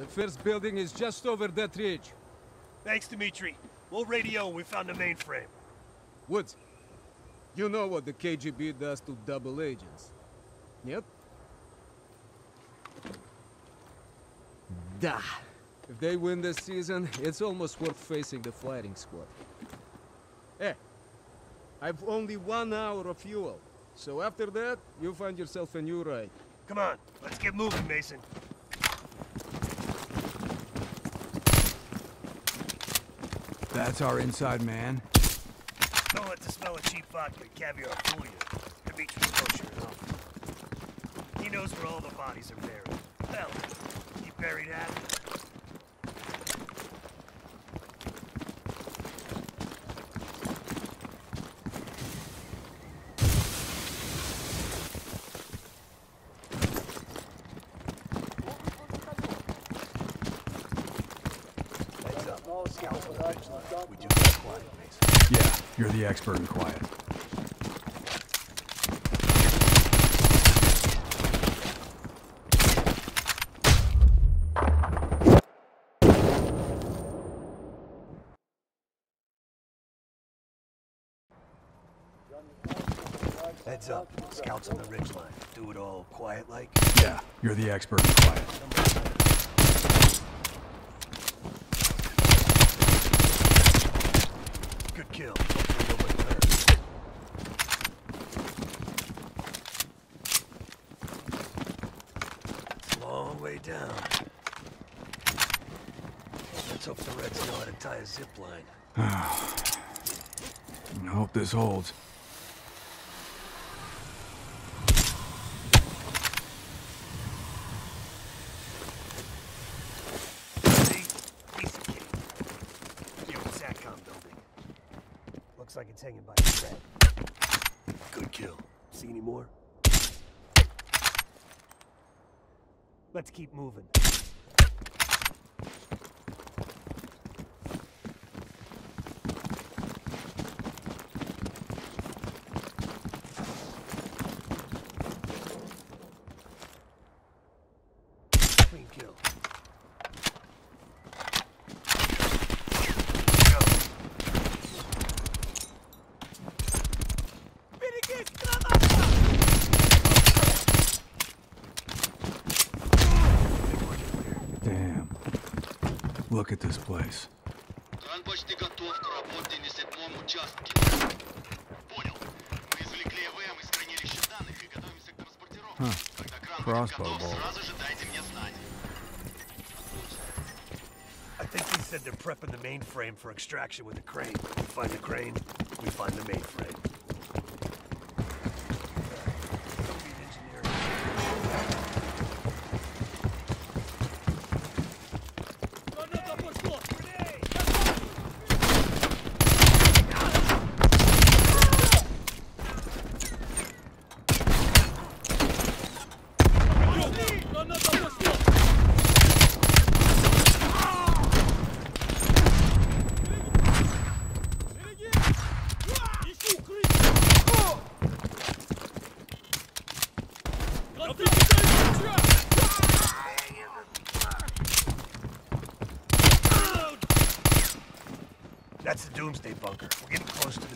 The first building is just over that ridge. Thanks, Dimitri. We'll radio when we found the mainframe. Woods, you know what the KGB does to double agents. Yep. Da. If they win this season, it's almost worth facing the fighting squad. Eh, I've only one hour of fuel. So after that, you find yourself a new ride. Come on, let's get moving, Mason. That's our inside man. Don't let the smell of cheap vodka and caviar fool you. Dimitri's kosher enough. He knows where all the bodies are buried. Hell, he buried half Yeah, you're the expert in quiet. Heads up. Scouts on the ridge line. Do it all quiet like. Yeah, you're the expert in quiet. Good kill. Long way down. Let's hope the Reds know how to tie a zip line. I hope this holds. See? Piece of cake. The old SATCOM building. Looks like it's hanging by a thread. Good kill. See any more? Let's keep moving. Clean kill. Look at this place. Кран почти готов к работе на седьмом участке. Понял. Мы извлекли ЭВМ из хранилища данных и готовимся к транспортировке. Huh. Когда кран Crossbow будет готов, bolt. сразу же дайте мне знать. I think he said they're prepping the mainframe for extraction with a crane. We find the crane, we find the mainframe.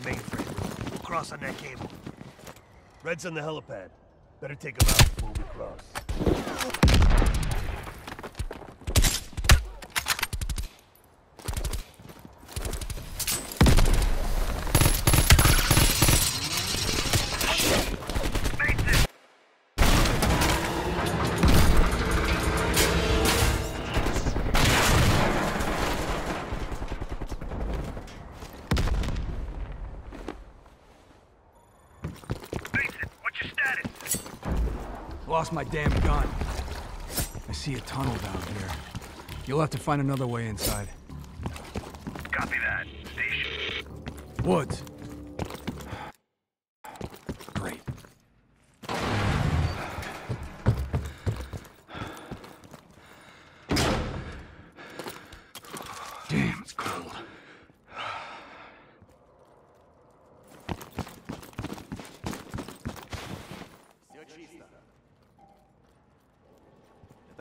Mainframe. We'll cross on that cable. Red's on the helipad. Better take him out before we cross. Lost my damn gun. I see a tunnel down here. You'll have to find another way inside. Copy that. Station. Woods.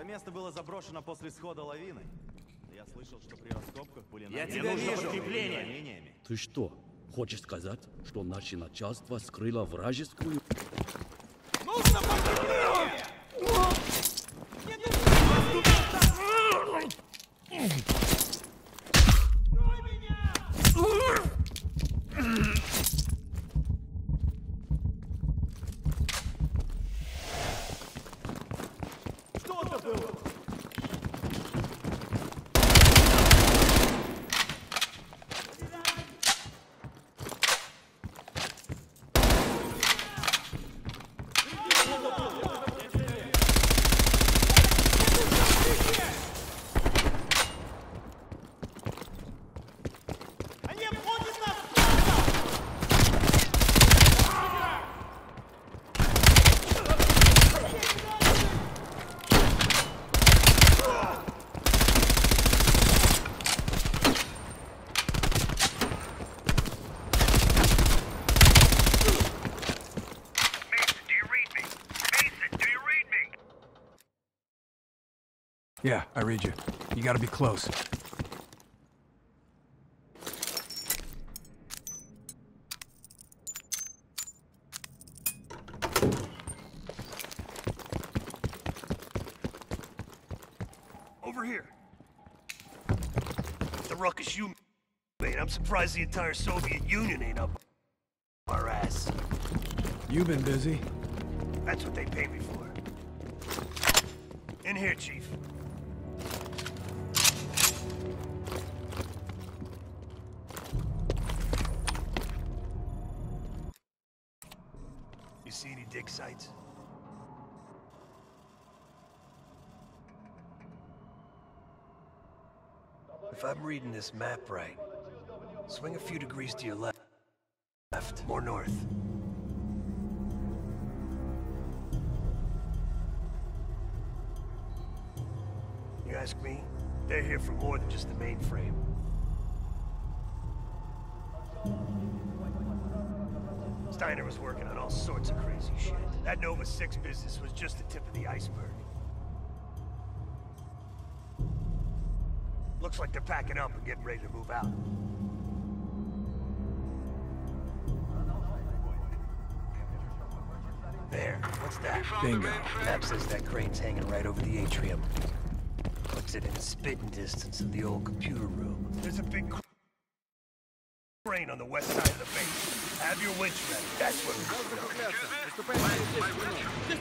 Это место было заброшено после схода лавины. Я слышал, что при раскопках были Я тебя вижу. Ты что, хочешь сказать, что наше начальство скрыло вражескую? Yeah, I read you. You gotta be close. Over here. The ruckus you made. I'm surprised the entire Soviet Union ain't up our ass. You've been busy. That's what they pay me for. In here, Chief. Dig sites? If I'm reading this map right, swing a few degrees to your left. Left, more north. You ask me, they're here for more than just the mainframe. Steiner was working on all sorts of crazy shit. That Nova 6 business was just the tip of the iceberg. Looks like they're packing up and getting ready to move out. There, what's that? Bingo. Map says that crane's hanging right over the atrium. Puts it in spitting distance of the old computer room. There's a big cr- crane on the west side of the base. Have your winch ready. That's what we're doing. Здесь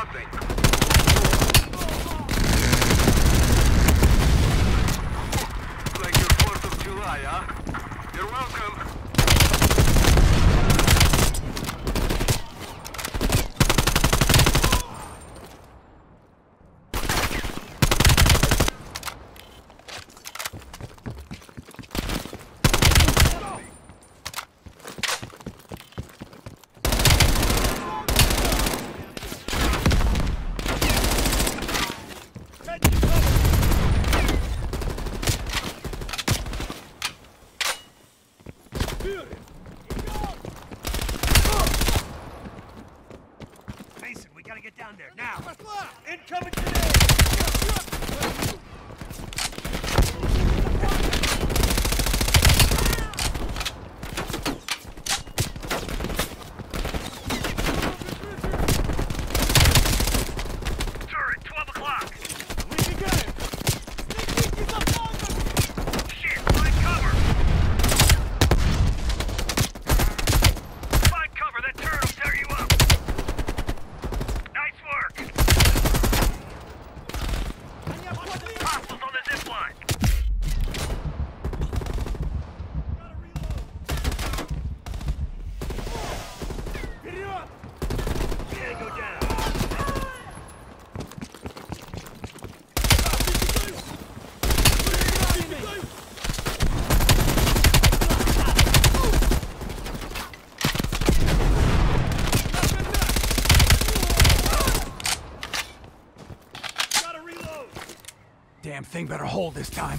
Nothing. thing better hold this time.